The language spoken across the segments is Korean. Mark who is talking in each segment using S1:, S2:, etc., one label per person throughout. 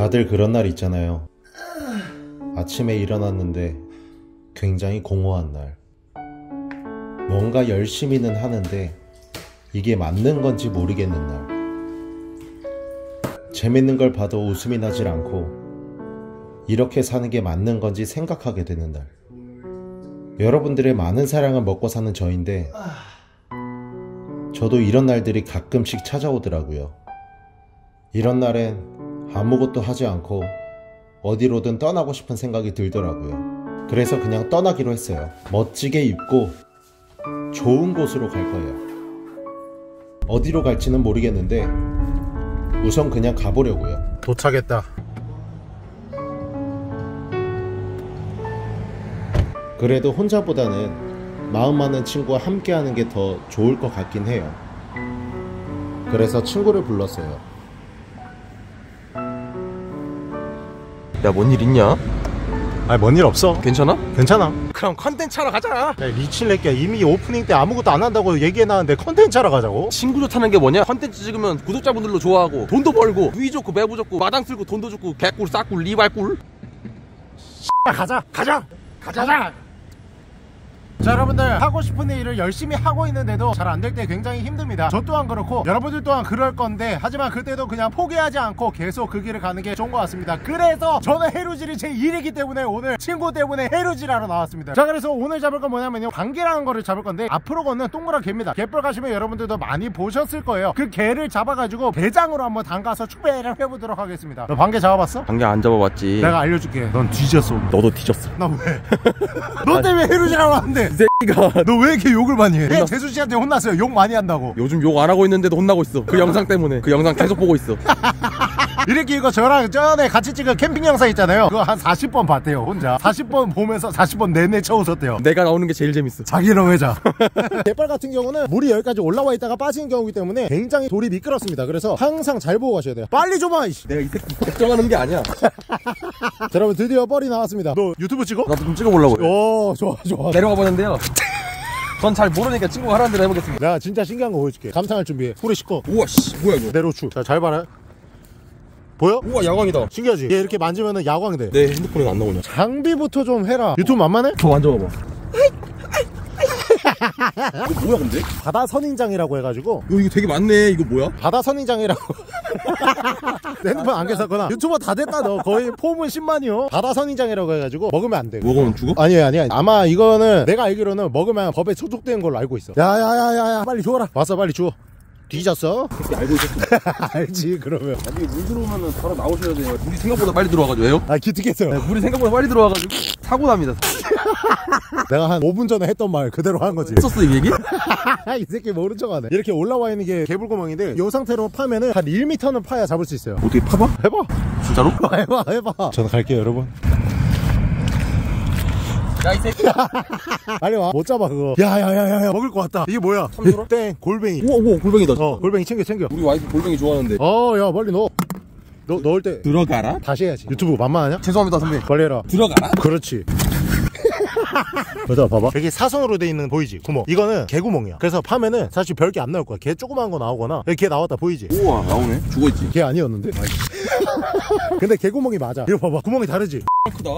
S1: 다들 그런 날 있잖아요. 아침에 일어났는데 굉장히 공허한 날. 뭔가 열심히는 하는데 이게 맞는 건지 모르겠는 날. 재밌는 걸 봐도 웃음이 나질 않고 이렇게 사는 게 맞는 건지 생각하게 되는 날. 여러분들의 많은 사랑을 먹고 사는 저인데 저도 이런 날들이 가끔씩 찾아오더라고요. 이런 날엔 아무것도 하지 않고 어디로든 떠나고 싶은 생각이 들더라고요. 그래서 그냥 떠나기로 했어요. 멋지게 입고 좋은 곳으로 갈 거예요. 어디로 갈지는 모르겠는데 우선 그냥 가보려고요. 도착했다. 그래도 혼자보다는 마음 많은 친구와 함께 하는 게 더 좋을 것 같긴 해요. 그래서 친구를 불렀어요.
S2: 야, 뭔 일 있냐?
S1: 아니, 뭔 일 없어.
S2: 괜찮아?
S1: 괜찮아.
S2: 그럼 컨텐츠 하러 가자.
S1: 야, 리칠레끼야 이미 오프닝 때 아무것도 안 한다고 얘기해놨는데 컨텐츠 하러 가자고?
S2: 친구 좋다는 게 뭐냐? 컨텐츠 찍으면 구독자분들도 좋아하고 돈도 벌고 누이 좋고 매부 좋고 마당 쓸고 돈도 줍고 개꿀 싹꿀 리발꿀
S1: 가자 가자 가자 자 여러분들 하고 싶은 일을 열심히 하고 있는데도 잘 안 될 때 굉장히 힘듭니다. 저 또한 그렇고 여러분들 또한 그럴 건데 하지만 그때도 그냥 포기하지 않고 계속 그 길을 가는 게 좋은 것 같습니다. 그래서 저는 해루질이 제 일이기 때문에 오늘 친구 때문에 해루질하러 나왔습니다. 자 그래서 오늘 잡을 건 뭐냐면요. 방게라는 거를 잡을 건데 앞으로 걷는 동그란 개입니다. 개뻘 가시면 여러분들도 많이 보셨을 거예요. 그 개를 잡아가지고 대장으로 한번 담가서 축배를 해보도록 하겠습니다. 너 관계 잡아봤어?
S2: 관계 안 잡아봤지.
S1: 내가 알려줄게. 넌 뒤졌어.
S2: 너도 뒤졌어.
S1: 나 왜? 너 때문에 해루질하러 왔는데.
S2: 이 새끼가
S1: 너 왜 이렇게 욕을 많이 해? 내 재수 씨한테 혼났어요. 욕 많이 한다고.
S2: 요즘 욕 안 하고 있는데도 혼나고 있어 그 영상 때문에 그 영상 계속 보고 있어
S1: 이렇게 이거 저랑 전에 같이 찍은 캠핑 영상 있잖아요. 그거 한 40번 봤대요, 혼자. 40번 보면서 40번 내내 쳐 웃었대요.
S2: 내가 나오는 게 제일 재밌어
S1: 자기는 회자. 개빨 같은 경우는 물이 여기까지 올라와 있다가 빠지는 경우이기 때문에 굉장히 돌이 미끄럽습니다. 그래서 항상 잘 보고 가셔야 돼요. 빨리 줘봐, 이씨.
S2: 내가 이 새끼 걱정하는 게 아니야
S1: 자, 여러분 드디어 뻘이 나왔습니다. 너 유튜브 찍어?
S2: 나도 좀 찍어보려고요
S1: 오, 좋아, 좋아.
S2: 내려가 보는데요 전잘 모르니까 친구가 하라는 대로 해보겠습니다
S1: 내가 진짜 신기한 거 보여줄게. 감상할 준비해. 후레 씻고.
S2: 우와 씨 뭐야 이거
S1: 내로추. 자, 잘 봐라. 보여?
S2: 우와 야광이다
S1: 신기하지? 얘 이렇게 만지면은 야광이 돼.
S2: 내 핸드폰에 안 나오냐
S1: 장비부터 좀 해라. 유튜브 만만해?
S2: 저 만져봐봐 이거 뭐야 근데?
S1: 바다 선인장이라고 해가지고
S2: 이거, 되게 많네 이거 뭐야?
S1: 바다 선인장이라고 내 핸드폰 안개 샀거나 유튜버 다 됐다 너 거의 폼은 10만이요 바다 선인장이라고 해가지고 먹으면 안돼
S2: 먹으면 죽어?
S1: 아니에요 아니에요 아마 이거는 내가 알기로는 먹으면 법에 소속되는 걸로 알고 있어 야야야야야 빨리 주워라 왔어 빨리 주워 뒤졌어?
S2: 알고 있었어
S1: 알지 그러면.
S2: 아니 물 들어오면 바로 나오셔야 돼요. 물이 생각보다 빨리 들어와가지고 왜요?
S1: 아 기특했어요.
S2: 물이 생각보다 빨리 들어와가지고 사고 납니다.
S1: 내가 한 5분 전에 했던 말 그대로 한 거지.
S2: 했었어 이 얘기?
S1: 이 새끼 모른 척하네. 이렇게 올라와 있는 게 개불구멍인데 이 상태로 파면은 한 1m는 파야 잡을 수 있어요.
S2: 어떻게 파봐?
S1: 해봐.
S2: 진짜로?
S1: 해봐 해봐. 저는 갈게요 여러분
S2: 야 이 새끼
S1: 빨리 와. 못 잡아, 그거. 야야 야 야, 먹을 것 같다. 이게 뭐야?
S2: 참소라?
S1: 땡, 골뱅이.
S2: 우와 우와 골뱅이다
S1: 어, 골뱅이 챙겨, 챙겨.
S2: 우리 와이프 골뱅이 좋아하는데
S1: 어, 야, 빨리 넣어. 너, 넣을 때
S2: 들어가라?
S1: 다시 해야지. 유튜브 만만하냐?
S2: 죄송합니다 선배
S1: 빨리 해라.
S2: 들어가라?
S1: 그렇지. 여자 봐봐. 여기 사선으로 돼 있는 보이지? 구멍. 이거는 개구멍이야. 그래서 파면은 사실 별게 안 나올 거야. 개 조그만 거 나오거나. 여기 개 나왔다 보이지?
S2: 우와 나오네 죽어있지
S1: 개 아니었는데? 근데 개구멍이 맞아. 이거 봐봐. 구멍이 다르지?
S2: 크다.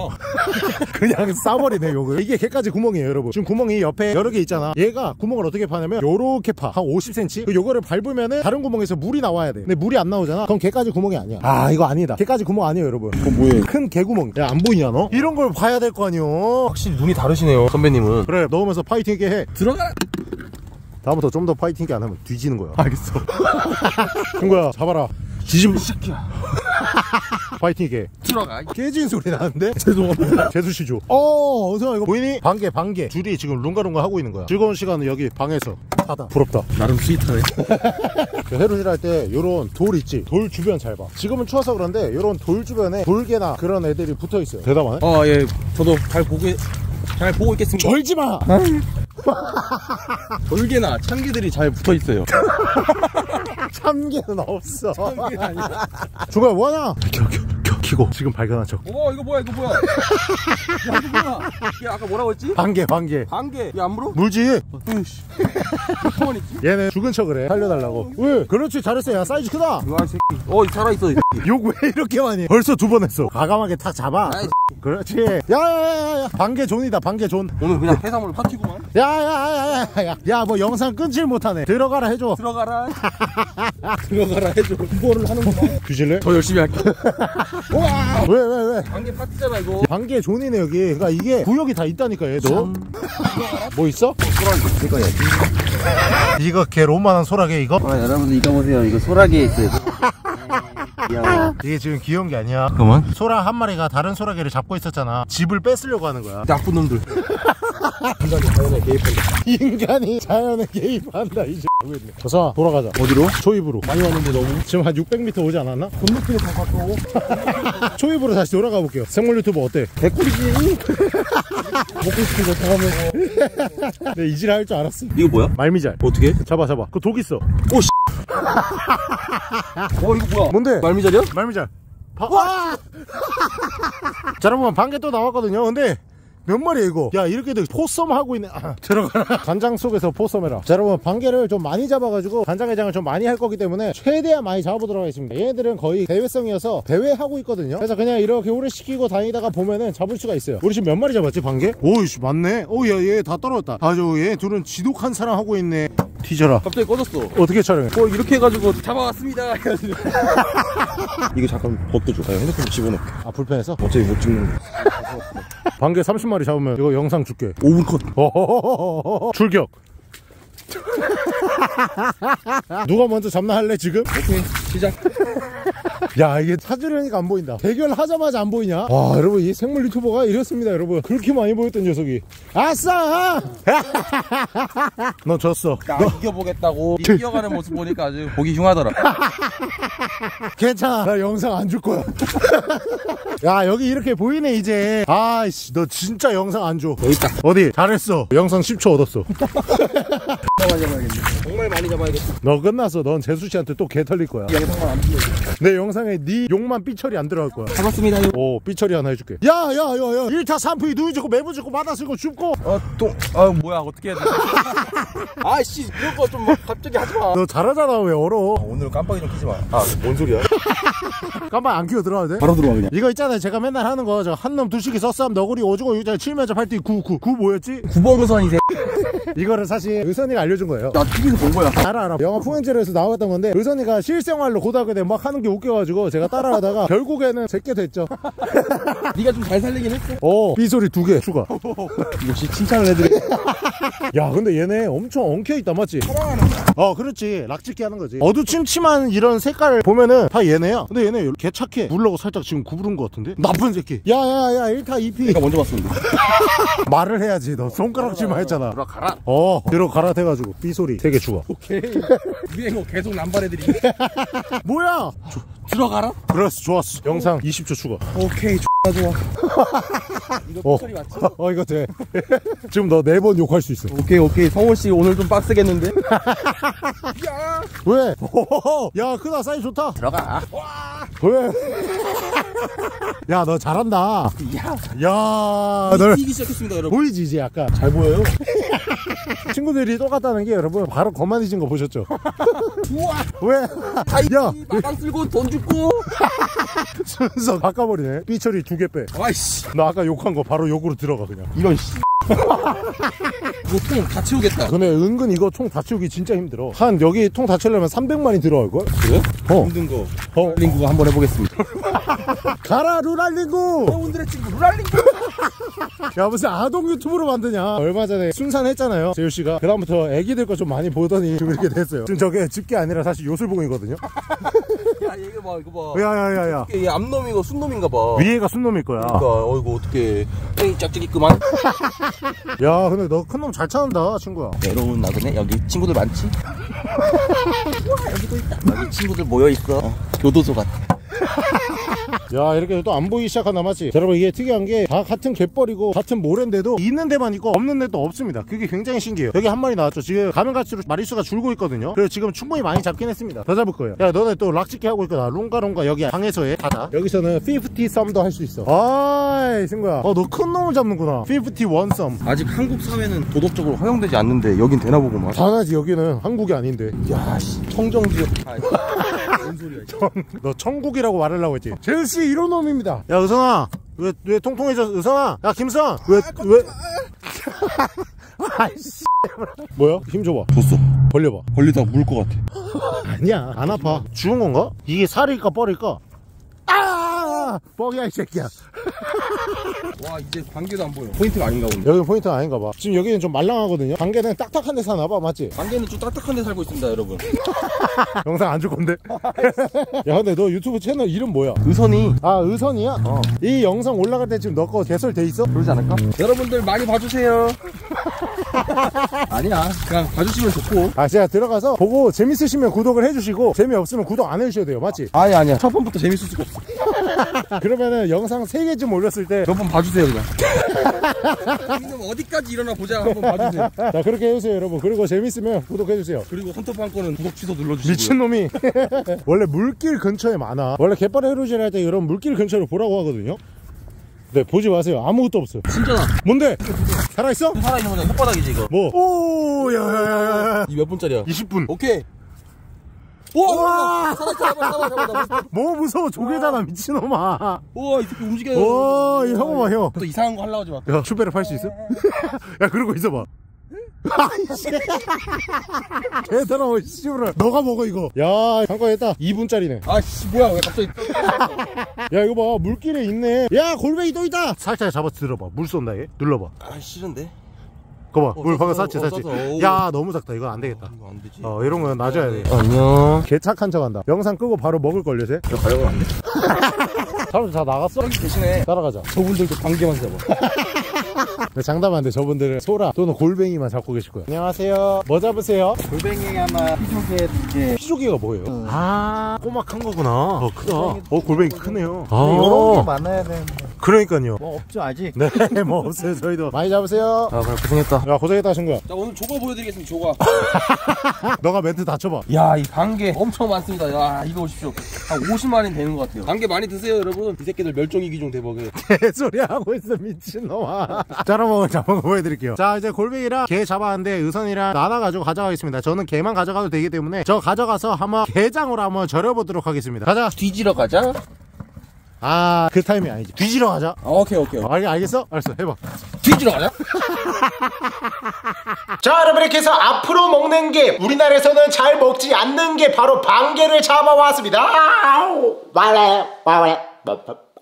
S1: 그냥 싸버리네 욕을. 이게 개까지 구멍이에요 여러분. 지금 구멍이 옆에 여러 개 있잖아. 얘가 구멍을 어떻게 파냐면 요렇게 파한 50cm 그 요거를 밟으면은 다른 구멍에서 물이 나와야 돼. 근데 물이 안 나오잖아. 그럼 개까지 구멍이 아니야. 아 이거 아니다. 개까지 구멍 아니에요 여러분.
S2: 그건 뭐예요?
S1: 큰 개구멍. 야 안 보이냐 너? 이런 걸 봐야 될 거 아니요
S2: 확실히 눈이 다르시네요 선배님은.
S1: 그래 넣으면서 파이팅 있게 해.
S2: 들어가라!
S1: 다음부터 좀 더 파이팅 있게 안 하면 뒤지는 거야.
S2: 알겠어.
S1: 친구야? 잡아라. 뒤집어
S2: 이 새끼야
S1: 파이팅 있게
S2: 들어가
S1: 깨진 소리 나는데?
S2: 죄송합니다
S1: 제수씨 줘. 어, 어서 이거 보이니? 반개, 반개. 줄이 지금 룽가룽가 하고 있는 거야. 즐거운 시간은 여기 방에서 하다. 부럽다.
S2: 나름 스윗하네
S1: 그 해루질 할 때 요런 돌 있지? 돌 주변 잘 봐. 지금은 추워서 그런데 요런 돌 주변에 돌개나 그런 애들이 붙어 있어요. 대담하네?
S2: 아예 저도 잘 보고 잘 보고 있겠습니다
S1: 절지 마!
S2: 돌개나 참개들이 잘 붙어 있어요
S1: 참개는 없어. 중간에 뭐하냐? 키고 지금 발견한
S2: 척오 이거 뭐야 이거 뭐야? 야 이거 뭐야? 야 아까 뭐라고 했지?
S1: 반개 반개.
S2: 반개. 야안 물어?
S1: 물지?
S2: 으이씨. 가만 있지?
S1: 얘는 죽은 척을 해. 살려달라고. 왜? 그렇지 잘했어. 야 사이즈 크다.
S2: 이 새끼. 어 살아있어 이 새끼.
S1: 욕왜 이렇게 많이 해? 벌써 두 번 했어. 과감하게 탁 잡아.
S2: 아이,
S1: 그렇지. 야야야야 방게 zone이다 방게 zone.
S2: 오늘 그냥 해산물 파티구만.
S1: 야야야야야 야 뭐 영상 끊질 못하네. 들어가라 해줘.
S2: 들어가라. 들어가라 해줘. 그거를 하는구나
S1: 뒤질래?
S2: 더 열심히 할게
S1: 왜 왜 왜?
S2: 방게 파티잖아 이거
S1: 방게 zone이네 여기. 그러니까 이게 구역이 다 있다니까 얘도. 뭐 있어?
S2: 이거야
S1: 이거 개 로만한 소라게 이거?
S2: 아 여러분들 이거 보세요. 이거 소라게 있어요. 귀여워
S1: 이게 지금 귀여운 게 아니야.
S2: 잠깐만.
S1: 소라 한 마리가 다른 소라게를 잡고 있었잖아. 집을 뺏으려고 하는 거야.
S2: 나쁜 놈들 인간이 자연에 개입한다
S1: 인간이 자연에 개입한다 이제 저사 돌아가자
S2: 어디로?
S1: 초입으로
S2: 많이 왔는데 너무
S1: 지금 한 600m 오지 않았나?
S2: 건너편에 다 가까워
S1: 초입으로 다시 돌아가 볼게요 생물 유튜브 어때?
S2: 개꿀이지 먹고 싶은 거다 하면서
S1: 내 이질 할줄 알았어
S2: 이거 뭐야?
S1: 말미잘
S2: 어떻게?
S1: 잡아 잡아 그 독 있어
S2: 오씨 어 이거 뭐야?
S1: 뭔데?
S2: 말미잘이야?
S1: 말미잘 바... 와! 자 여러분 반개 또 나왔거든요 근데 몇 마리야 이거? 야 이렇게 돼. 포섬 하고 있네. 아, 들어가라. 간장 속에서 포섬해라. 자 여러분 반개를 좀 많이 잡아가지고 간장게장을 좀 많이 할 거기 때문에 최대한 많이 잡아보도록 하겠습니다. 얘네들은 거의 대회성이어서 대회하고 있거든요. 그래서 그냥 이렇게 오래 시키고 다니다가 보면은 잡을 수가 있어요. 우리 지금 몇 마리 잡았지 반개? 오이씨 맞네. 오야 얘 다 떨어졌다. 아주 얘 둘은 지독한 사랑 하고 있네. 뒤져라.
S2: 갑자기 꺼졌어.
S1: 어떻게 촬영해?
S2: 어 이렇게 해가지고 잡아왔습니다. 해가지고 이거 잠깐 벗겨줘. 아, 핸드폰 집어넣게.
S1: 아 불편해서?
S2: 어차피 못 찍는 거
S1: 반개 30마리 잡으면 이거 영상 줄게
S2: 5분 컷.
S1: 출격. 누가 먼저 잡나 할래 지금?
S2: 오케이 시작
S1: 야 이게 찾으려니까 안 보인다. 대결 하자마자 안 보이냐? 와 여러분 이 생물 유튜버가 이렇습니다 여러분. 그렇게 많이 보였던 녀석이. 아싸! 너 졌어.
S2: 나 이겨보겠다고 이겨가는 모습 보니까 아주 보기 흉하더라.
S1: 괜찮아. 나 영상 안 줄 거야. 야 여기 이렇게 보이네 이제. 아이씨 너 진짜 영상 안줘.
S2: 여기 있다.
S1: 어디? 잘했어. 영상 10초 얻었어.
S2: 정말 잡아야겠네 정말 많이 잡아야겠다.
S1: 너 끝났어. 넌 재수 씨한테 또 개 털릴 거야. 내 영상에 네 욕만 삐처리 안 들어갈 거야.
S2: 잡았습니다.
S1: 오 삐처리 하나 해줄게. 야야야야. 1타 3푸이 누이 죽고 매부 죽고 마다 쓰고 줍고.
S2: 어똥아 뭐야 어떻게 해야 돼? 아씨 그런 거 좀 갑자기 하지마.
S1: 너 잘하잖아 왜 얼어?
S2: 오늘 깜빡이 좀 켜지 마아뭔 소리야?
S1: 깜빡 안 끼워 들어가도 돼?
S2: 바로 들어와 그냥.
S1: 이거 있잖아요. 제가 맨날 하는 거 저 한놈 두식이 서싸움 너구리 오주고 유자 9, 9, 9 뭐였지?
S2: 9번선이 새
S1: 이거를 사실 의선이가 알려준 거예요.
S2: 나 TV에서 본 거야.
S1: 알아 알아. 영화 푸엔젤에서 나왔던 건데 의선이가 실생활로 고등학교 때 막 하는 게 웃겨가지고 제가 따라하다가 결국에는 제게 됐죠.
S2: 네가 좀 잘 살리긴 했어.
S1: 어 삐소리 두 개 추가.
S2: 역시 칭찬을 해드려
S1: 야 근데 얘네 엄청 엉켜있다 맞지? 어 그렇지. 락짓기 하는 거지. 어두침침한 이런 색깔 보면은 다 얘네야. 근데 얘네 개 착해 물려고 살짝 지금 구부른 것 같은데? 나쁜 새끼. 야야야 1타 2피.
S2: 내가 먼저 봤습니다.
S1: 말을 해야지. 너 손가락질만 했잖아.
S2: 들어가라.
S1: 어 들어가라 해가지고 삐소리 세개 추가
S2: 오케이. 유행어 계속 남발해드리
S1: 뭐야?
S2: 들어가라?
S1: 그랬어 좋았어. 영상 20초 추가.
S2: 오케이 X나 좋아. 이거
S1: 어.
S2: 소리 맞지?
S1: 어 이거 돼. 지금 너 네 번 욕할 수 있어
S2: 오케이 오케이. 성훈씨 오늘 좀 빡세겠는데? 야!
S1: 왜? 야 크다. 사이즈 좋다.
S2: 들어가.
S1: 왜? 야 너 잘한다.
S2: 야.
S1: 야 너
S2: 뛰기 시작했습니다 여러분.
S1: 보이지 이제 약간?
S2: 잘 보여요?
S1: 친구들이 똑같다는 게 여러분 바로 거만해진 거 보셨죠?
S2: 우와!
S1: 왜?
S2: 다이
S1: 야!
S2: 마당 쓸고 돈 주고.
S1: 순서 바꿔버리네. 삐처리 두 개 빼.
S2: 아이씨.
S1: 나 아까 욕한 거 바로 욕으로 들어가 그냥.
S2: 이런 씨 이거 통다 채우겠다.
S1: 근데 은근 이거 총 다 치우기 진짜 힘들어. 한 여기 통다 채우려면 300만이 들어갈걸?
S2: 그래?
S1: 어.
S2: 힘든 거.
S1: 어.
S2: 링구가 한번 해보겠습니다.
S1: 가라 루랄링구!
S2: 오늘의 친구 루랄링구!
S1: 야 무슨 아동 유튜브로 만드냐? 얼마 전에 순산했잖아요 재유씨가. 그 다음부터 애기들 거 좀 많이 보더니 지금 이렇게 됐어요. 지금 저게 집게 아니라 사실 요술봉이거든요
S2: 야 얘가 봐 이거 봐.
S1: 야야야야.
S2: 얘 암놈이고 순놈인가 봐.
S1: 위에가 순놈일 거야.
S2: 그러니까 어이구 어떻게. 땡이 짝짝이구만.
S1: 야 근데 너 큰 놈 잘 찾는다 친구야.
S2: 외로운 나그네? 여기 친구들 많지? 우와 여기도 있다. 여기 친구들 모여 있어. 어, 교도소 같아
S1: 야 이렇게 또 안 보이기 맞지? 자, 여러분 이게 특이한 게 다 같은 갯벌이고 같은 모래인데도 있는 데만 있고 없는 데도 없습니다. 그게 굉장히 신기해요. 여기 한 마리 나왔죠. 지금 가면 갈수록 마리수가 줄고 있거든요. 그래서 지금 충분히 많이 잡긴 했습니다. 더 잡을 거예요. 야 너네 또 락짓기 하고 있거든 롱가롱가. 여기 방에서의 바다. 여기서는 50 썸도 할 수 있어. 아이 친구야. 어너 큰 놈을 잡는구나. 51 썸.
S2: 아직 한국 사회는 도덕적으로 허용되지 않는데 여긴 되나 보구만
S1: 당연하지. 여기는 한국이 아닌데.
S2: 야씨. 청정지역. 아, 뭔 소리야
S1: 너 천국이라고 말하려고 했지? 제우씨 이런 놈입니다? 야 의성아. 왜, 왜 통통해졌어 의성아. 야 김성. 왜 왜? 아이씨. 뭐야? 힘 줘봐.
S2: 줬어.
S1: 벌려봐.
S2: 걸리다가 물것 같아.
S1: 아니야. 안 아파. 죽은 건가? 이게 살일까 뻘일까? 아! 뻘이야 이 새끼야
S2: 와 이제 방게도 안 보여 포인트가 아닌가 본데
S1: 여기 포인트가 아닌가 봐 지금 여기는 좀 말랑하거든요 방게는 딱딱한 데 사나 봐 맞지?
S2: 방게는 좀 딱딱한 데 살고 있습니다 여러분
S1: 영상 안 줄 건데 야 근데 너 유튜브 채널 이름 뭐야?
S2: 의선이
S1: 아 의선이야? 어이 영상 올라갈 때 지금 너 거 개설돼 있어?
S2: 그러지 않을까? 여러분들 많이 봐주세요 아니야. 그냥 봐주시면 좋고.
S1: 아 제가 들어가서 보고 재밌으시면 구독을 해주시고 재미없으면 구독 안 해주셔도 돼요. 맞지?
S2: 아니 아니야. 첫 번부터 재밌을 수가 없어.
S1: 그러면은 영상 3개쯤 올렸을 때
S2: 몇 번 봐주세요 그냥. 지금 어디까지 일어나 보자. 한번 봐주세요.
S1: 자 그렇게 해주세요 여러분. 그리고 재밌으면 구독해주세요.
S2: 그리고 헌터판 거는 구독 취소 눌러주시고
S1: 미친놈이. 원래 물길 근처에 많아. 원래 갯벌 해루질 할 때 이런 물길 근처를 보라고 하거든요 네 보지 마세요. 아무것도 없어요.
S2: 진짜나
S1: 뭔데? 살아있어?
S2: 살아있는 거냐 혓바닥이지 이거.
S1: 뭐? 오야야야야
S2: 이 몇 분짜리야?
S1: 20분.
S2: 오케이. 우와!
S1: 뭐 무서워 조개잖아 미친놈아.
S2: 우와 이 새끼 움직여요.
S1: 오, 이 형아 봐, 형.
S2: 또 이상한 거 하려고 하지 마.
S1: 야 슈베를 팔 수 있어? 야 그러고 있어봐 아이씨 개더러워 씨부라 너가 먹어 이거. 야 잠깐했다. 2분짜리네.
S2: 아씨 뭐야 왜 갑자기
S1: 야 이거 봐. 물길에 있네. 야 골뱅이 또 있다. 살짝 잡아 들어봐. 물 쏜다 얘. 눌러봐.
S2: 아 싫은데?
S1: 거봐.
S2: 어,
S1: 물 방금
S2: 쌌어,
S1: 샀지
S2: 어.
S1: 야 너무 작다. 이거 안 되겠다.
S2: 이거 안 되지.
S1: 어 이런 건 놔줘야 돼.
S2: 안녕.
S1: 개 착한 척한다. 영상 끄고 바로 먹을 걸요
S2: 쟤저 가려고 안돼
S1: 사람들 다 나갔어?
S2: 여기 계시네.
S1: 따라가자.
S2: 저분들도 관계만 잡아.
S1: 네, 장담한데 저분들은 소라 또는 골뱅이만 잡고 계실 거야 안녕하세요. 뭐 잡으세요?
S3: 골뱅이 아마 피조개 두개.
S1: 피조개가 뭐예요? 아 꼬막한 거구나. 어 크다. 어 골뱅이 크네요.
S3: 이런 게
S1: 아.
S3: 많아야 되는데
S1: 그러니까요.
S3: 뭐 없죠 아직.
S1: 네 뭐 없어요 저희도. 많이 잡으세요.
S2: 아 그래 고생했다.
S1: 야 고생했다 친구야.
S2: 자 오늘 조거 보여드리겠습니다 조거
S1: 너가 멘트 다 쳐봐.
S2: 야이 관계 엄청 많습니다. 야 이거 보십시오. 한 50마리 되는 것 같아요. 관계 많이 드세요 여러분. 이 새끼들 멸종위기종 대박에
S1: 개소리 하고 있어 미친놈아. 자 여러분 잡은 거 보여드릴게요. 자 이제 골뱅이랑 개 잡았는데 의선이랑 나눠가지고 가져가겠습니다. 저는 개만 가져가도 되기 때문에 저 가져가서 한번 게장으로 한번 절여보도록 하겠습니다. 가자.
S2: 뒤지러 가자
S1: 아 그 타임이 아니지. 뒤지러 가자.
S2: 아, 오케이 오케이
S1: 알, 알겠어? 알았어 해봐.
S2: 뒤지러 가자.
S1: 자 여러분 이렇게 해서 앞으로 먹는 게 우리나라에서는 잘 먹지 않는 게 바로 방개를 잡아왔습니다. 말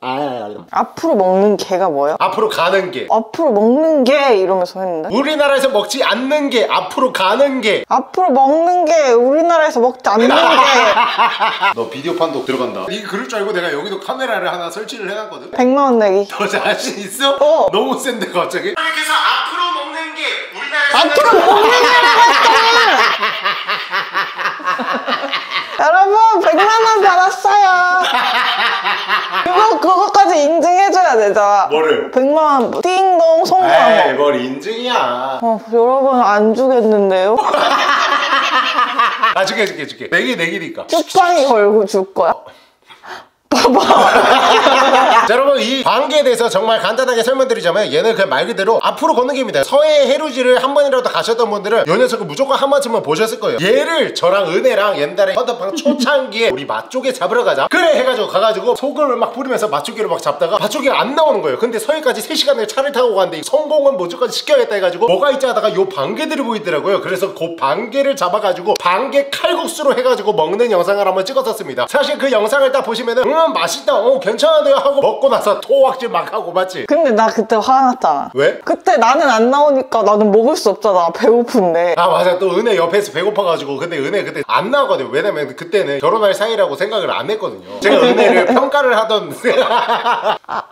S1: 해 말해
S4: 앞으로 먹는 개가 뭐야?
S1: 앞으로 가는 게.
S4: 앞으로 먹는 게 이러면서 했는데?
S1: 우리나라에서 먹지 않는 게 앞으로 가는 게.
S4: 앞으로 먹는 게 우리나라에서 먹지 않는 게.
S1: 너 비디오 판독 들어간다. 이 그럴 줄 알고 내가 여기도 카메라를 하나 설치를 해놨거든.
S4: 100만 원 내기.
S1: 너 자신 있어?
S4: 어.
S1: 너무 센데 갑자기? 해서 앞으로 먹는 게 우리나라에서
S4: 앞으로 먹는 게 여러분 100만 원 받았어요. 그거 그 거까지 인증해줘야 되잖아
S1: 뭐를?
S4: 100만 원 띵동 성공한
S1: 에이 뭘 인증이야.
S4: 거 어, 여러분 안 주겠는데요?
S1: 아 줄게 줄게 줄게. 내기 내기니까.
S4: 끝방이 걸고 줄 거야? 봐봐
S1: 자 여러분 이 관계에 대해서 정말 간단하게 설명드리자면 얘는 그냥 말 그대로 앞으로 걷는 게입니다. 서해 해루지를 한 번이라도 가셨던 분들은 요 녀석을 무조건 한 번쯤은 보셨을 거예요. 얘를 저랑 은혜랑 옛날에 헌터팡 초창기에 우리 맛조개 잡으러 가자. 그래 해가지고 가가지고 소금을 막 뿌리면서 맛조개를 막 잡다가 맛조개가 안 나오는 거예요. 근데 서해까지 3시간을 차를 타고 갔는데 성공은 무조건 시켜야겠다 해가지고 뭐가 있지 하다가 요 방개들이 보이더라고요. 그래서 그 방개를 잡아가지고 방개 칼국수로 해가지고 먹는 영상을 한번 찍었었습니다. 사실 그 영상을 딱 보시면은 음 맛있다. 어 괜찮은데요? 하고 먹고 나서 토악질 막 하고 맞지?
S4: 근데 나 그때 화났잖아.
S1: 왜?
S4: 그때 나는 안 나오니까 나는 먹을 수 없잖아. 배고픈데.
S1: 아 맞아. 또 은혜 옆에서 배고파가지고. 근데 은혜 그때 안 나왔거든요 왜냐면 그때는 결혼할 사이라고 생각을 안 했거든요. 제가 은혜를 평가를 하던 어,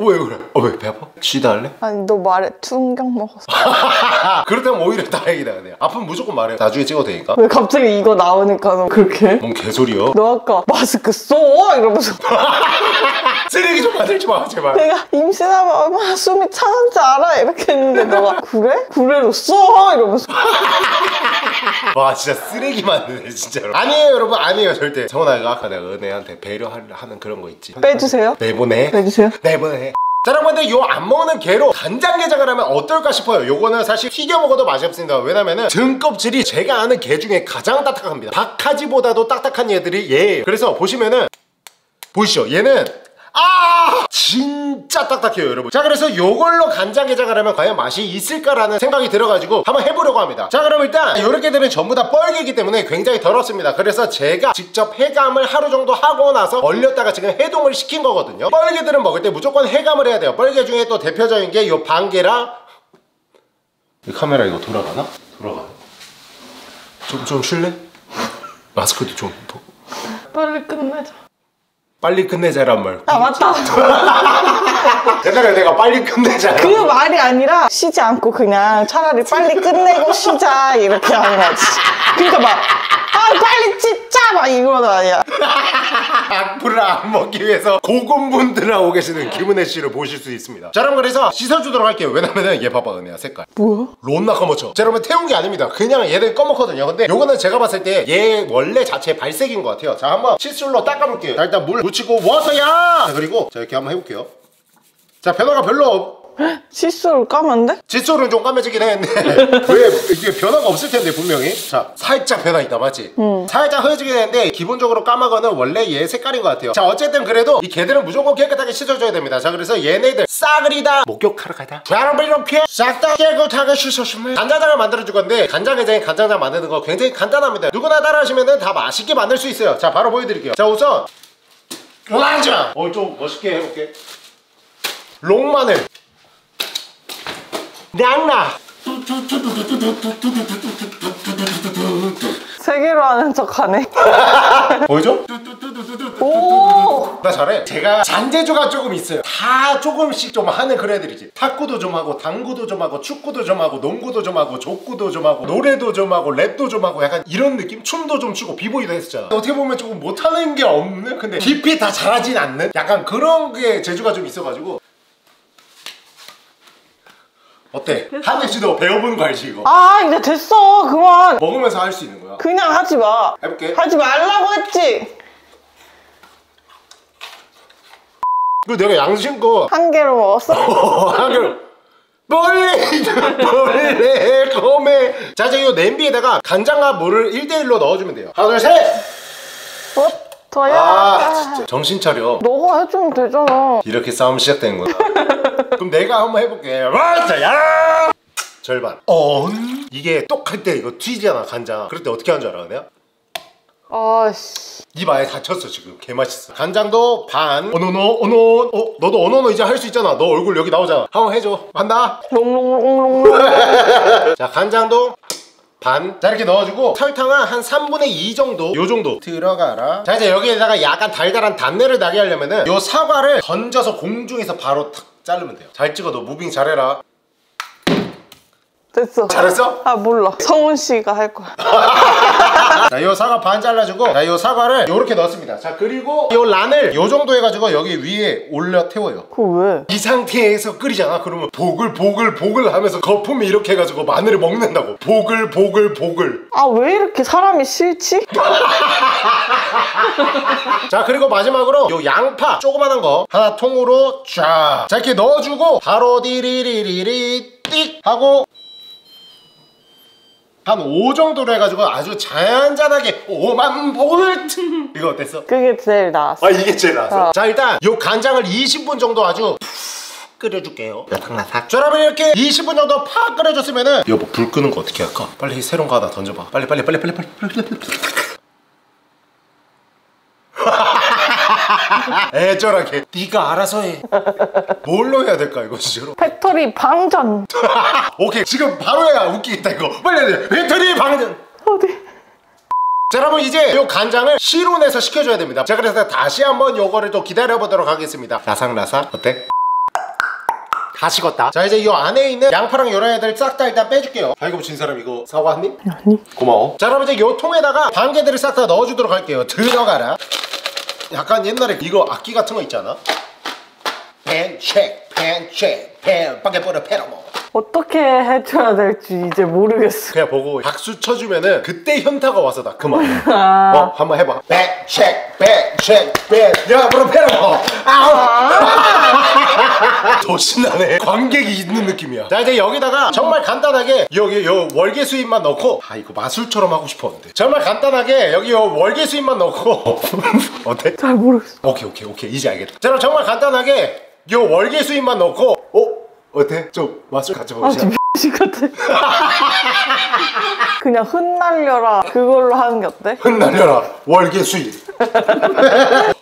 S1: 왜 그래? 어 왜 배 아파? 쉬다 할래?
S4: 아니 너 말에 충격 먹었어
S1: 그렇다면 오히려 다행이다 그냥 아프면 무조건 말해 나중에 찍어도 되니까
S4: 왜 갑자기 이거 나오니까 너 그렇게 해?
S1: 뭔 개소리여
S4: 너 아까 마스크 써? 이러면서
S5: 쓰레기 좀 만들지 마 제발
S4: 내가 임신하면 얼마나 숨이 차는지 알아? 이렇게 했는데 너가 그래? 그래로 써? 이러면서
S5: 와 진짜 쓰레기 만드네 진짜로 아니에요 여러분 아니에요 절대 정원아 이거 아까 내가 은혜한테 배려하는 그런 거 있지
S4: 빼주세요
S5: 내보내
S4: 빼주세요
S5: 내보내 자 여러분들 요 안 먹는 게로 간장게장을 하면 어떨까 싶어요. 요거는 사실 튀겨 먹어도 맛이 없습니다. 왜냐면은 등껍질이 제가 아는 게 중에 가장 딱딱합니다. 박하지보다도 딱딱한 얘들이 얘예요. 그래서 보시면은 보이시죠? 얘는 아 진짜 딱딱해요 여러분. 자 그래서 요걸로 간장게장을 하면 과연 맛이 있을까라는 생각이 들어가지고 한번 해보려고 합니다. 자 그럼 일단 요렇게들은 전부 다 뻘개이기 때문에 굉장히 더럽습니다. 그래서 제가 직접 해감을 하루 정도 하고 나서 얼렸다가 지금 해동을 시킨 거거든요. 뻘개들은 먹을 때 무조건 해감을 해야 돼요. 뻘개 중에 또 대표적인 게 요 반개랑 이 카메라 이거 돌아가나? 돌아가네 좀, 좀 쉴래? 마스크도 좀 더.
S4: 빨리 끝내자
S5: 빨리 끝내자란 말.
S4: 아 맞다.
S5: 옛날에 내가 빨리 끝내자
S4: 그 말이 아니라 쉬지 않고 그냥 차라리 빨리 끝내고 쉬자 이렇게 하는 거지. 그러니까 막 아 빨리 찢자! 막 이거는 아니야
S5: 악플을 안 먹기 위해서 고군분들 하고 계시는 김은혜 씨를 보실 수 있습니다. 자 여러분 그래서 씻어주도록 할게요. 왜냐면은 얘 봐봐 은혜야 색깔.
S4: 뭐야?
S5: 론나 검었죠 자 여러분 태운 게 아닙니다. 그냥 얘들 검었거든요. 근데 요거는 제가 봤을 때 얘 원래 자체 발색인 것 같아요. 자 한번 칫솔로 닦아볼게요. 자 일단 물 묻히고 워터야! 자 그리고 자 이렇게 한번 해볼게요. 자 변화가 별로 없
S4: 칫솔 까만데?
S5: 칫솔은 좀 까매지긴 했는데. 왜 이게 변화가 없을 텐데 분명히. 자 살짝 변화 있다 맞지? 살짝 흐려지긴 했는데 기본적으로 까마거는 원래 얘 색깔인 것 같아요. 자 어쨌든 그래도 이 개들은 무조건 깨끗하게 씻어줘야 됩니다. 자 그래서 얘네들 싸그리 다. 목욕하러 가다. 자 여러분 이렇게 싹 다. 깨끗하게 씻었으면 간장장을 만들어줄 건데 간장게장에 간장장 만드는 거 굉장히 간단합니다. 누구나 따라 하시면 다 맛있게 만들 수 있어요. 자 바로 보여드릴게요. 자 우선 간장 어좀 멋있게 해볼게. 롱마늘 냥나.
S4: 세 개로 하는 척 하네.
S5: 보이죠?
S4: 오!
S5: 나 잘해. 제가 잔재주가 조금 있어요. 다 조금씩 좀 하는 그런 애들이지. 탁구도 좀 하고 당구도 좀 하고 축구도 좀 하고 농구도 좀 하고 족구도 좀 하고 노래도 좀 하고 랩도 좀 하고 약간 이런 느낌? 춤도 좀 추고 비보이도 했었잖아. 어떻게 보면 조금 못하는 게 없는? 근데 깊이 다 잘하진 않는? 약간 그런 게 재주가 좀 있어가지고 어때? 한혜 씨도 배워보는 거 알지 이거?
S4: 아 이제 됐어. 그만.
S5: 먹으면서 할 수 있는 거야?
S4: 그냥 하지 마.
S5: 해볼게.
S4: 하지 말라고 했지.
S5: 그리고 내가 양심껏
S4: 한 개로 먹었어.
S5: 한글 멀리 멀리 검에. 자 이제 이 냄비에다가 간장과 물을 1대1로 넣어주면 돼요. 하나 둘셋아
S4: 어? 더야.
S5: 진짜. 정신 차려.
S4: 너가 해주면 되잖아.
S5: 이렇게 싸움 시작되는 거야 그럼 내가 한번 해볼게. 맞자야! 절반. 언? 이게 똑할 때 이거 튀잖아 간장. 그럴 때 어떻게 하는 줄 알아 내가?
S4: 아씨.
S5: 입 아예 다쳤어 지금. 개맛있어. 간장도 반. 어노노 어노 어 너도 어노노 이제 할 수 있잖아. 너 얼굴 여기 나오잖아. 한번 해줘. 간다.
S4: 롱롱롱롱
S5: 자 간장도 반. 자 이렇게 넣어주고 설탕은 한 3분의 2 정도. 요 정도. 들어가라. 자 이제 여기에다가 약간 달달한 단내를 나게 하려면은 요 사과를 던져서 공중에서 바로 탁 자르면 돼요. 잘 찍어 너 moving 잘해라.
S4: 됐어.
S5: 잘했어?
S4: 아 몰라. 성훈 씨가 할 거야
S5: 자요 사과 반 잘라주고 자요 사과를 요렇게 넣습니다. 자 그리고 요 란을 요 정도 해가지고 여기 위에 올려 태워요.
S4: 그거 왜?
S5: 이 상태에서 끓이잖아. 그러면 보글 보글 보글 하면서 거품이 이렇게 해가지고 마늘을 먹는다고. 보글 보글 보글
S4: 아 왜 이렇게 사람이 싫지?
S5: 자 그리고 마지막으로 요 양파 조그만한 거 하나 통으로 쫙. 자 이렇게 넣어주고 바로 디리리리리 띡 하고 한 5 정도로 해가지고 아주 잔잔하게 5만 볼트 이거 어땠어?
S4: 그게 제일 나았어.
S5: 아 이게 제일 나았어.
S4: 어.
S5: 자 일단 요 간장을 20분 정도 아주 푹 끓여줄게요. 야탕나삭 자 여러분 이렇게 20분 정도 팍 끓여줬으면은 여보 불 끄는 거 어떻게 할까? 빨리 새로운 거 하나 던져봐. 빨리 빨리 빨리 빨리 빨리 빨리 빨리 애절하게. 네가 알아서 해. 뭘로 해야 될까 이거 진짜로?
S4: 배터리 방전.
S5: 오케이 지금 바로 해야 웃기겠다 이거. 빨리 해야 돼. 배터리 방전.
S4: 어디?
S5: 자 여러분 이제 요 간장을 실온에서 식혀줘야 됩니다. 자 그래서 다시 한번 요거를 또 기다려보도록 하겠습니다. 라삭라삭 어때? 다 식었다. 자 이제 요 안에 있는 양파랑 요런 애들 싹 다 일단 빼줄게요. 발굽 진 사람 이거. 사과 한 입?
S4: 아니.
S5: 고마워. 자 여러분 이제 요 통에다가 반개들을 싹 다 넣어주도록 할게요. 들어가라 약간 옛날에 이거 악기 같은 거 있잖아? 펜, 쉑, 펜, 쉑, 펜, 빵개버려 페라모
S4: 어떻게 해줘야 될지 이제 모르겠어.
S5: 그냥 보고 박수 쳐주면은 그때 현타가 와서 나 그만
S4: 아.
S5: 어 한번 해봐. 팩쉐 팬야 보러 페로몬 아우 더 신나네. 관객이 있는 느낌이야. 자 이제 여기다가 정말 간단하게 여기 요 월계 수잎만 넣고 아 이거 마술처럼 하고 싶었는데. 정말 간단하게 여기 요 월계 수잎만 넣고. 어때?
S4: 잘 모르겠어.
S5: 오케이 오케이 오케이. 이제 알겠다. 자 그럼 정말 간단하게 요 월계 수잎만 넣고 어? 어때? 좀 마술 같이
S4: 아,
S5: 보자
S4: 미친 같아. 그냥 흩날려라. 그걸로 하는 게 어때?
S5: 흩날려라 월계 수잎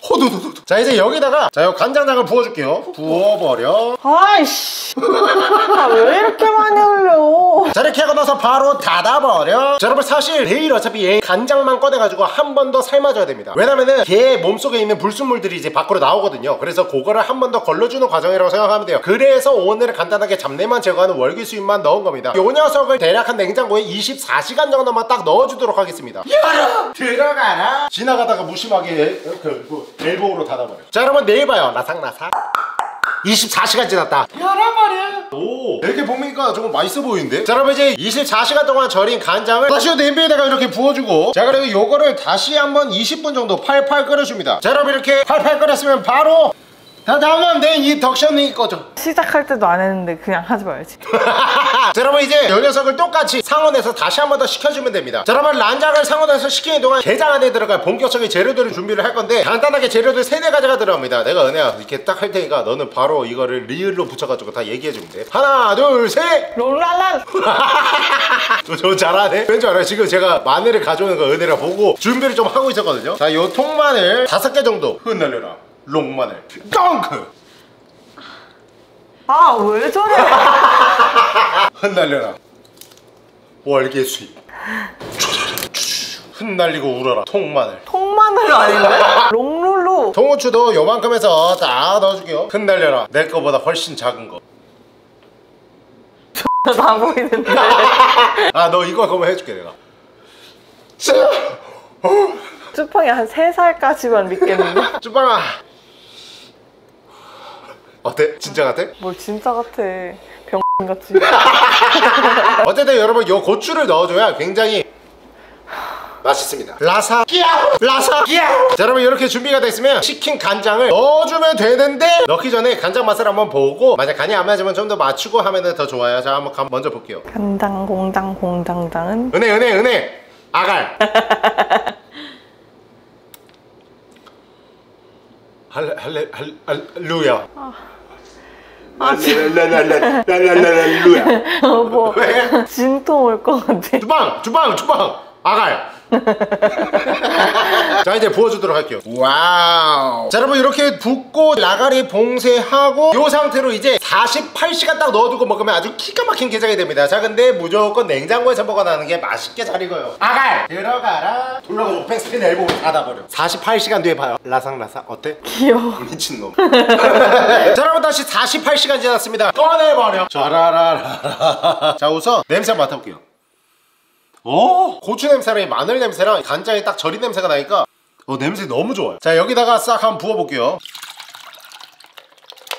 S5: 호두두두 자 이제 여기다가 자요 간장장을 부어줄게요 부어버려
S4: 아이씨. 아, 왜 이렇게 많이 흘려?
S5: 자 이렇게 하고 나서 바로 닫아버려 자 여러분 사실 내일 어차피 얘 간장만 꺼내가지고 한 번 더 삶아줘야 됩니다 왜냐면은 걔 몸속에 있는 불순물들이 이제 밖으로 나오거든요 그래서 그거를 한 번 더 걸러주는 과정이라고 생각하면 돼요 그래서 오늘은 간단하게 잡내만 제거하는 월계수잎만 넣은 겁니다. 요 녀석을 대략 한 냉장고에 24시간 정도만 딱 넣어주도록 하겠습니다. 열어! 들어가라! 지나가다가 무심하게 그, 그 엘보우로 닫아버려. 자 여러분 내일 봐요. 라삭라삭 24시간 지났다. 열어버려 오! 이렇게 보니까 조금 맛있어 보이는데? 자 여러분 이제 24시간 동안 절인 간장을 다시 냄비에다가 이렇게 부어주고 자 그리고 요거를 다시 한번 20분 정도 팔팔 끓여줍니다. 자 여러분 이렇게 팔팔 끓였으면 바로 다 다음은 내이 덕션이 꺼져.
S4: 시작할 때도 안 했는데 그냥 하지 말지.
S5: 자 여러분 이제 요 녀석을 똑같이 상온에서 다시 한 번 더 식혀주면 됩니다. 자 여러분 란장을 상온에서 식히는 동안 게장 안에 들어갈 본격적인 재료들을 준비를 할 건데 간단하게 재료들 세네 가지가 들어갑니다. 내가 은혜야 이렇게 딱 할 테니까 너는 바로 이거를 리을로 붙여가지고 다 얘기해주면 돼. 하나 둘셋!
S4: 롤랄랄.
S5: 저, 저 잘하네? 왠지 알아요? 지금 제가 마늘을 가져오는 거 은혜라 보고 준비를 좀 하고 있었거든요. 자 요 통마늘 다섯 개 정도. 흩날려라 롱마늘. 덩크
S4: 아, 왜 저래?
S5: 흩날려라 월계 수잎 흩날리고 울어라 통마늘
S4: 통마늘 아닌데? 롱룰루.
S5: 통후추도 요만큼 해서 딱 넣어줄게요 흩날려라 내 거보다 훨씬 작은
S4: 나 보이는데.
S5: 거아 너 이거 그러면 해줄게 내가
S4: 쭈팡이 한 3살까지만 믿겠는데?
S5: 쭈빵아 어때? 진짜 같아?
S4: 뭘 진짜 같아. 병같이.
S5: 어쨌든 여러분 요 고추를 넣어줘야 굉장히 맛있습니다. 라사. 끼야우 라사. 끼야우 자 여러분 이렇게 준비가 됐으면 식힌 간장을 넣어주면 되는데 넣기 전에 간장 맛을 한번 보고 만약 간이 안 맞으면 좀 더 맞추고 하면 더 좋아요. 자 한번 간 먼저 볼게요.
S4: 간장 공장 공장장은?
S5: 은혜 은혜 은혜! 아갈! 할래 할래 할루야 할렐루야
S4: 뭐
S5: 왜?
S4: 진통 올 것 같아.
S5: 주방 주방 주방 아갈 자 이제 부어주도록 할게요. 와우. 자 여러분 이렇게 붓고 라가리 봉쇄하고 이 상태로 이제 48시간 딱 넣어두고 먹으면 아주 기가 막힌 게장이 됩니다. 자 근데 무조건 냉장고에서 먹어나는 게 맛있게 잘 익어요. 아갈 들어가라. 돌려가지고 백스핀 elbow로 닫아버려. 48시간 뒤에 봐요. 라상라상 어때?
S4: 귀여워.
S5: 미친놈. 자 여러분 다시 48시간 지났습니다. 꺼내버려. 좌라라라. 자 우선 냄새 한번 맡아볼게요 어? 고추 냄새랑 마늘 냄새랑 간장이 딱 절인 냄새가 나니까 어 냄새 너무 좋아요. 자 여기다가 싹 한번 부어볼게요.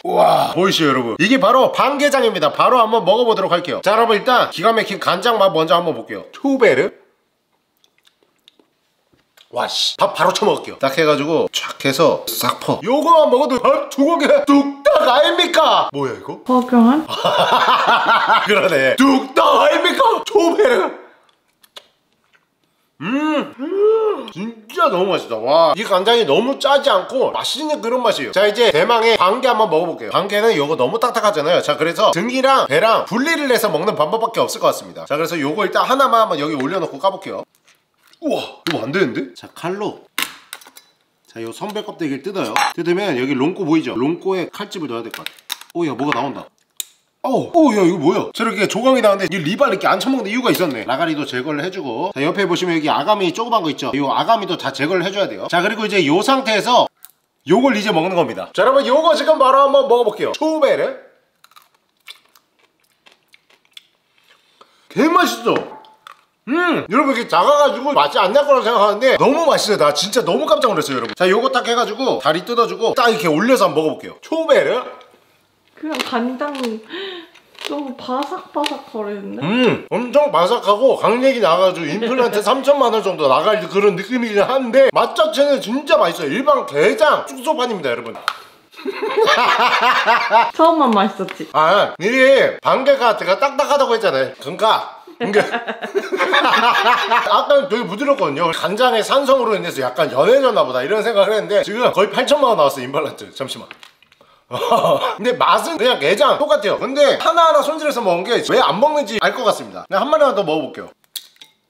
S5: 우와 보이시죠 여러분? 이게 바로 방게장입니다. 바로 한번 먹어보도록 할게요. 자 여러분 일단 기가 막힌 간장 맛 먼저 한번 볼게요. 투베르 와씨. 밥 바로 쳐먹을게요. 딱 해가지고 촥 해서 싹 퍼. 요거만 먹어도 밥두 공기 뚝딱 아닙니까? 뭐야 이거?
S4: 화병한?
S5: 그러네. 뚝딱 아닙니까? 투베르 음, 음, 진짜 너무 맛있다. 와, 이 간장이 너무 짜지 않고 맛있는 그런 맛이에요. 자, 이제 대망의 반개 한번 먹어볼게요. 반개는 이거 너무 딱딱하잖아요. 자, 그래서 등이랑 배랑 분리를 해서 먹는 방법밖에 없을 것 같습니다. 자, 그래서 요거 일단 하나만 한번 여기 올려놓고 까볼게요. 우와, 이거 안 되는데? 자, 칼로. 자, 요 선배 껍데기를 뜯어요. 뜯으면 여기 롱꼬 보이죠? 롱꼬에 칼집을 넣어야 될 것 같아. 오, 야, 뭐가 나온다. 어우, 오, 야, 이거 뭐야? 저렇게 조각이 나는데 이 리발 이렇게 안 쳐먹는 이유가 있었네. 라가리도 제거를 해주고. 자, 옆에 보시면 여기 아가미 조그만 거 있죠? 이 아가미도 다 제거를 해줘야 돼요. 자, 그리고 이제 요 상태에서 요걸 이제 먹는 겁니다. 자, 여러분, 요거 지금 바로 한번 먹어볼게요. 초베르. 개맛있어. 음 여러분 이게 작아가지고 맛이 안 날 거라고 생각하는데 너무 맛있어요 나 진짜 너무 깜짝 놀랐어요 여러분 자 요거 딱 해가지고 다리 뜯어주고 딱 이렇게 올려서 한번 먹어볼게요 초베르
S4: 그냥 간장 너무 바삭바삭 거리는데?
S5: 음 엄청 바삭하고 강력이 나가지고 임플란트 3천만 원 정도 나갈 그런 느낌이긴 한데 맛 자체는 진짜 맛있어요. 일반 게장 축소판입니다 여러분.
S4: 처음만 맛있었지?
S5: 아 미리 반개가 제가 딱딱하다고 했잖아요. 그러니까 이게 아까 되게 부드럽거든요. 간장의 산성으로 인해서 약간 연해졌나 보다 이런 생각을 했는데 지금 거의 8천만 원 나왔어 임플란트. 잠시만 근데 맛은 그냥 게장 똑같아요 근데 하나하나 손질해서 먹은 게 왜 안 먹는지 알 것 같습니다 그냥 한 마리만 더 먹어볼게요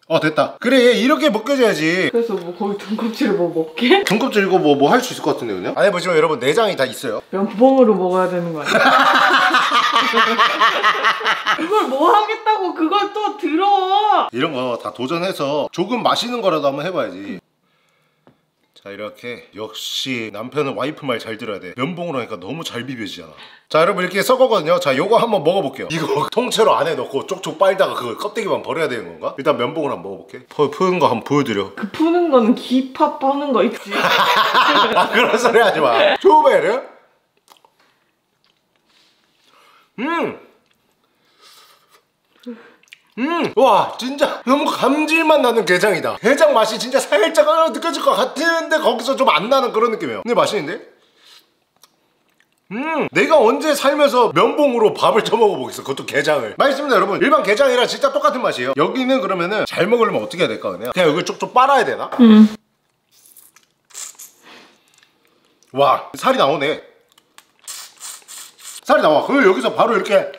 S5: 어 됐다 그래 이렇게 먹겨줘야지
S4: 그래서 뭐 거기 등껍질을 뭐 먹게?
S5: 등껍질 이거 뭐 뭐 할 수 있을 것 같은데 그냥? 안에 보시면 여러분 내장이 다 있어요
S4: 면봉으로 먹어야 되는 거 아니야? 그걸 뭐 하겠다고 그걸 또 들어!
S5: 이런 거 다 도전해서 조금 맛있는 거라도 한번 해봐야지 자 이렇게 역시 남편은 와이프 말 잘 들어야 돼. 면봉으로 하니까 너무 잘 비벼지잖아. 자 여러분 이렇게 썩었거든요. 자 요거 한번 먹어볼게요. 이거 통째로 안에 넣고 쪽쪽 빨다가 그걸 껍데기만 버려야 되는 건가? 일단 면봉으로 한번 먹어볼게. 푸, 푸는 거 한번 보여드려.
S4: 그 푸는 거는 기파 빠는 거 있지?
S5: 아 그런 소리 하지 마. 초베르 음 음, 와, 진짜 너무 감질만 나는 게장이다. 게장 맛이 진짜 살짝 어, 느껴질 것 같은데 거기서 좀 안 나는 그런 느낌이에요. 근데 맛있는데? 음, 내가 언제 살면서 면봉으로 밥을 처먹어 보겠어. 그것도 게장을. 맛있습니다, 여러분. 일반 게장이랑 진짜 똑같은 맛이에요. 여기는 그러면은 잘 먹으려면 어떻게 해야 될까, 그냥? 그냥 여기 쪽쪽 빨아야 되나?
S4: 응.
S5: 와, 살이 나오네. 살이 나와. 그걸 여기서 바로 이렇게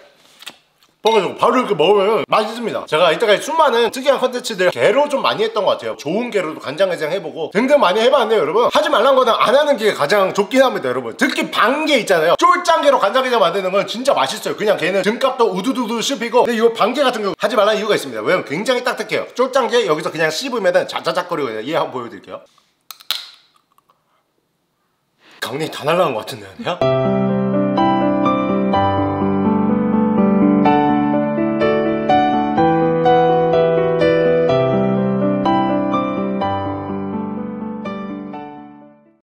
S5: 먹어가지고 바로 이렇게 먹으면 맛있습니다. 제가 이때까지 수많은 특이한 컨텐츠들 게로 좀 많이 했던 것 같아요. 좋은 게로도 간장게장 해보고 등등 많이 해봤는데요, 여러분. 하지 말란 거는 안 하는 게 가장 좋긴 합니다, 여러분. 특히 반게 있잖아요. 쫄짱게로 간장게장 만드는 건 진짜 맛있어요. 그냥 걔는 등값도 우두두두 씹히고 근데 이거 반게 같은 경우 하지 말라는 이유가 있습니다. 왜냐면 굉장히 딱딱해요. 쫄짱게 여기서 그냥 씹으면은 자자작거리고 얘 한번 보여드릴게요. 강냉이 다 날라간 것 같은데, 아니야?